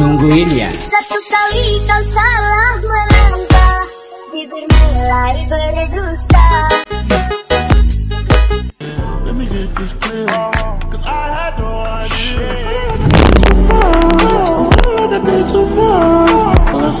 tungguin ya Satu kali kau salah melangkah Bibir mulai berdusta Let me get this clear. Cause I had no idea. I'm feeling a bit too much. Let's